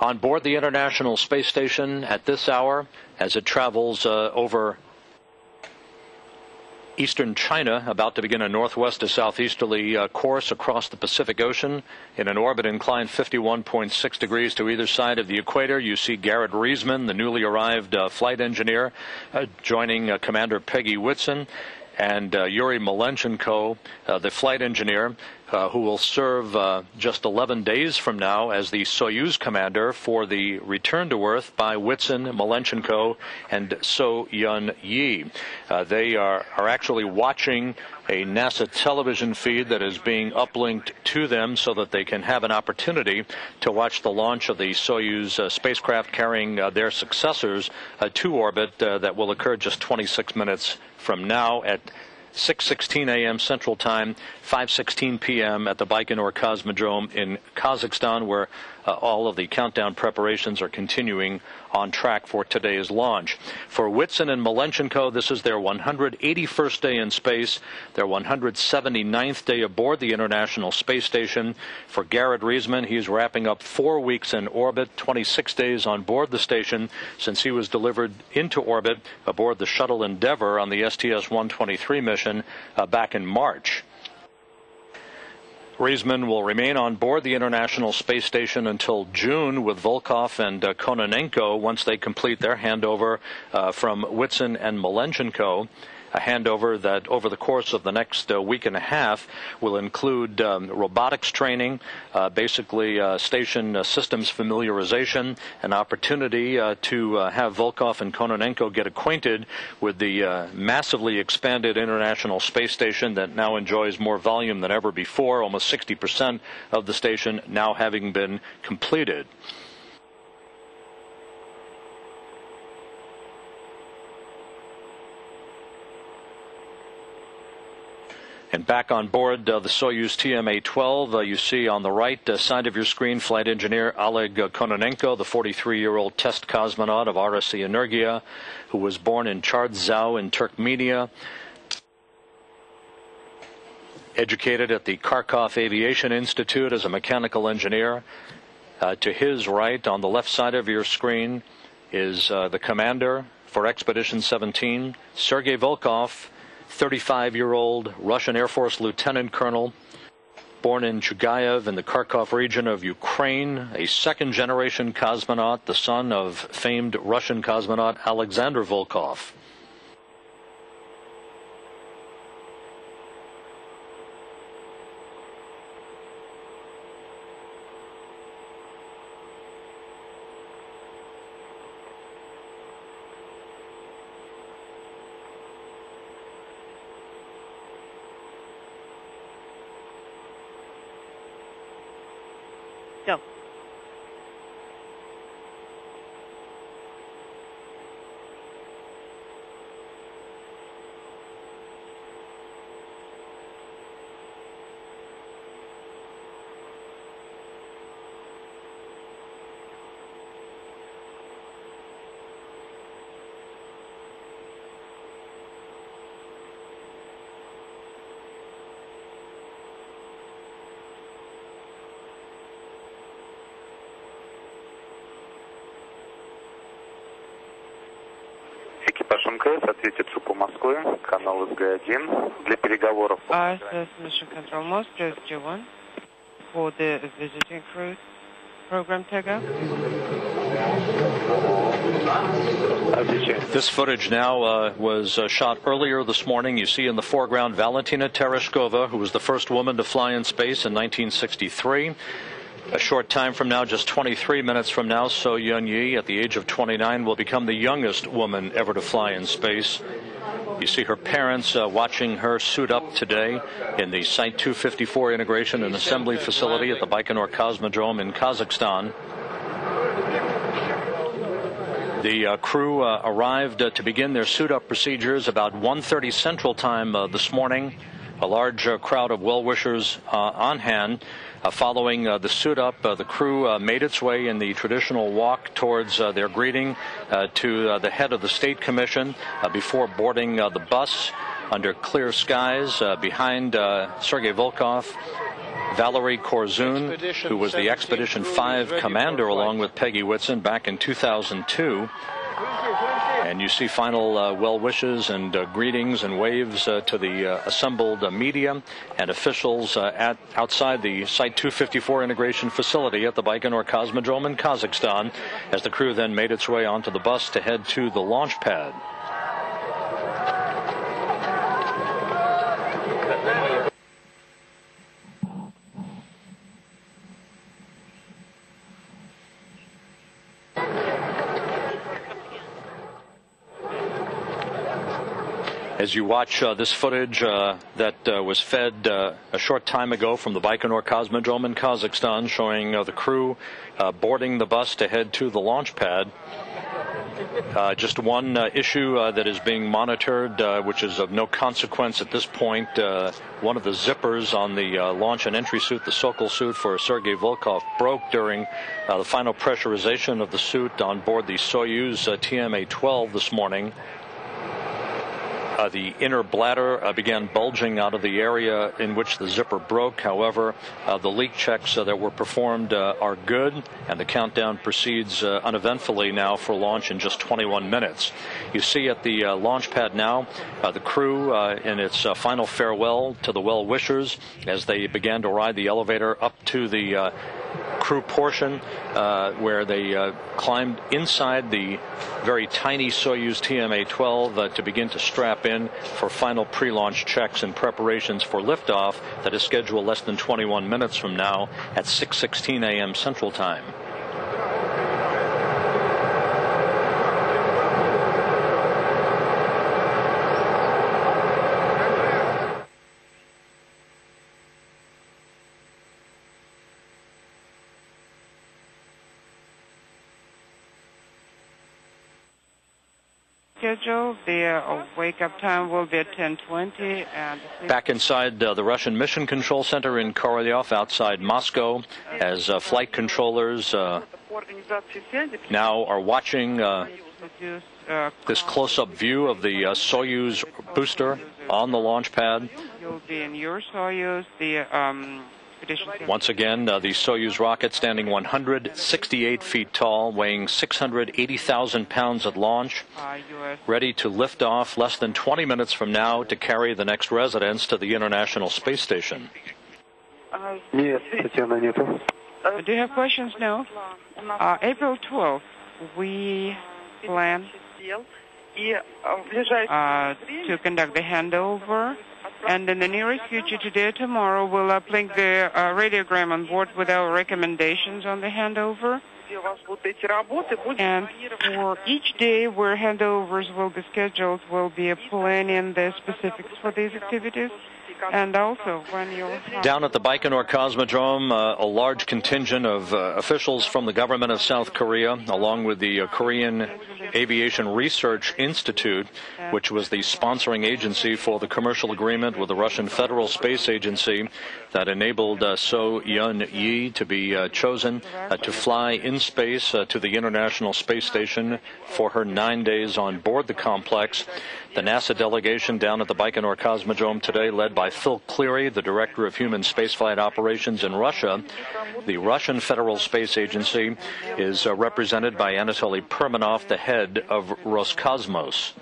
on board the International Space Station at this hour as it travels uh, over eastern China, about to begin a northwest to southeasterly uh, course across the Pacific Ocean in an orbit inclined 51.6 degrees to either side of the equator. You see Garrett Reisman, the newly arrived uh, flight engineer, uh, joining uh, Commander Peggy Whitson and uh, Yuri Malenchenko, uh, the flight engineer, uh, who will serve uh, just 11 days from now as the Soyuz commander for the return to Earth by Whitson, Malenchenko, and So-yeon Yi. Uh, they are, are actually watching a NASA television feed that is being uplinked to them so that they can have an opportunity to watch the launch of the Soyuz uh, spacecraft carrying uh, their successors uh, to orbit uh, that will occur just 26 minutes from now at 6:16 a.m. Central Time, 5:16 p.m. at the Baikonur Cosmodrome in Kazakhstan, where uh, all of the countdown preparations are continuing on track for today's launch. For Whitson and Malenchenko, this is their 181st day in space, their 179th day aboard the International Space Station. For Garrett Reisman, he's wrapping up four weeks in orbit, 26 days on board the station since he was delivered into orbit aboard the shuttle Endeavour on the STS-123 mission uh, back in March. Reisman will remain on board the International Space Station until June with Volkov and uh, Kononenko once they complete their handover uh, from Whitson and Malenchenko a handover that over the course of the next uh, week and a half will include um, robotics training, uh, basically uh, station uh, systems familiarization, an opportunity uh, to uh, have Volkov and Kononenko get acquainted with the massively expanded International Space Station that now enjoys more volume than ever before, almost 60% of the station now having been completed. And back on board uh, the Soyuz TMA-12, uh, you see on the right uh, side of your screen flight engineer Oleg Kononenko, the 43-year-old test cosmonaut of RSC Energia, who was born in Chardzau in Turkmenia. Educated at the Kharkov Aviation Institute as a mechanical engineer. Uh, to his right, on the left side of your screen, is uh, the commander for Expedition 17, Sergei Volkov, 35 year old Russian Air Force lieutenant colonel, born in Chuguyev in the Kharkov region of Ukraine, a second generation cosmonaut, the son of famed Russian cosmonaut Alexander Volkov. Chao. МКС ответит ЦУПу Москвы, канал СГ-1 для переговоров. ISS Mission Control Moscow SG-1 for the visiting cruise program takeoff. This footage now uh, was uh, shot earlier this morning. You see in the foreground Valentina Tereshkova, who was the first woman to fly in space in 1963. A short time from now, just 23 minutes from now, So-yeon Yi, at the age of 29, will become the youngest woman ever to fly in space. You see her parents uh, watching her suit up today in the Site 254 integration and assembly facility at the Baikonur Cosmodrome in Kazakhstan. The uh, crew uh, arrived uh, to begin their suit up procedures about 1:30 Central Time uh, this morning. A large uh, crowd of well-wishers uh, on hand. Uh, following uh, the suit up, uh, the crew uh, made its way in the traditional walk towards uh, their greeting to the head of the State Commission before boarding the bus under clear skies behind Sergei Volkov. Valery Korzun, who was the Expedition 5 commander along with Peggy Whitson back in 2002. And you see final uh, well wishes and uh, greetings and waves uh, to the uh, assembled uh, media and officials uh, at outside the Site 254 integration facility at the Baikonur Cosmodrome in Kazakhstan as the crew then made its way onto the bus to head to the launch pad. As you watch uh, this footage uh, that uh, was fed uh, a short time ago from the Baikonur Cosmodrome in Kazakhstan, showing uh, the crew uh, boarding the bus to head to the launch pad. just one issue that is being monitored, which is of no consequence at this point. one of the zippers on the launch and entry suit, the Sokol suit for Sergei Volkov, broke during the final pressurization of the suit on board the Soyuz TMA-12 this morning. Uh, the inner bladder uh, began bulging out of the area in which the zipper broke. However, uh, the leak checks uh, that were performed uh, are good, and the countdown proceeds uh, uneventfully now for launch in just 21 minutes. You see at the launch pad now the crew in its final farewell to the well wishers as they began to ride the elevator up to the crew portion uh, where they uh, climbed inside the very tiny Soyuz TMA-12 uh, to begin to strap in for final pre-launch checks and preparations for liftoff that is scheduled less than 21 minutes from now at 6:16 a.m. Central Time. Schedule. The uh, wake up time will be at 10:20. And back inside uh, the Russian Mission Control Center in Korolyov, outside Moscow, as uh, flight controllers uh, now are watching uh, this close-up view of the uh, Soyuz booster on the launch pad. You'll be in your Soyuz. The um, once again, uh, the Soyuz rocket standing 168 feet tall, weighing 680,000 pounds at launch, ready to lift off less than 20 minutes from now to carry the next residents to the International Space Station. Do you have questions? No. Uh, April 12th, we plan uh, to conduct the handover and in the nearest future, today or tomorrow, we'll uplink the uh, radiogram on board with our recommendations on the handover. And for each day where handovers will be scheduled, we'll be planning the specifics for these activities. And also, when you down at the Baikonur Cosmodrome, uh, a large contingent of uh, officials from the government of South Korea, along with the uh, Korean Aviation Research Institute, which was the sponsoring agency for the commercial agreement with the Russian Federal Space Agency that enabled uh, So-yeon Yi to be uh, chosen uh, to fly in space to the International Space Station for her nine days on board the complex. The NASA delegation down at the Baikonur Cosmodrome today, led by Phil Cleary, the Director of Human Spaceflight Operations in Russia. The Russian Federal Space Agency is uh, represented by Anatoly Perminov, the head of Roscosmos.